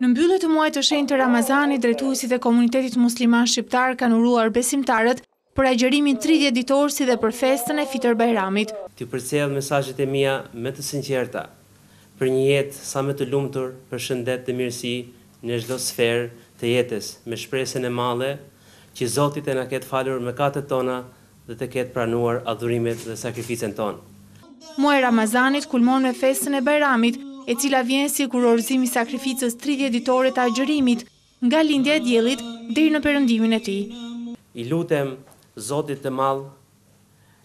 Në mbyllje të muajit të shenjtë të Ramazanit, drejtuesit e komunitetit musliman shqiptar kanë uruar besimtarët për agjërimin tridhjetë ditor si dhe për festën e Fitër Bajramit. T'ju përcjell mesazhet e mia më të sinqerta për një jetë sa më të lumtur për shëndet dhe mirësi në çdo sferë të jetës me shpresën e madhe që Zoti të na ketë falur mëkatet tona dhe të ketë pranuar adhurimet dhe sakrificën tonë. Muaji i Ramazanit kulmon me festën e Bajramit, e cila vjen si kurorëzim i sakrificës tridhjetë ditore të agjërimit, nga lindja e diellit deri në perëndimin e tij. I lutem Zotit të Madh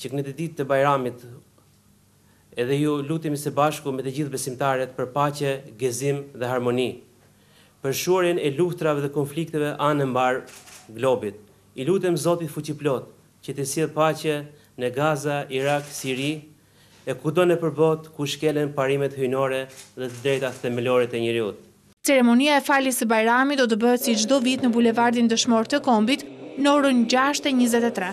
që këtë ditë të Bajramit Edhe t'i lutemi së bashku me të gjithë besimtarët për paqe, gëzim dhe harmoni. Për shuarjen e luftrave dhe konflikteve anë e mbarë globit. I lutem Zotit Fuqiplot që të sjellë paqe në Gaza, Irak, Siri e kudo nëpër botë ku shkelen parimet hyjnore dhe të drejtat themelore të njeriut. Ceremonia e faljes së Bajramit do të bëhet si çdo vit në Bulevardin Dëshmorët e Kombit në orën gjashtë e njëzet e tre.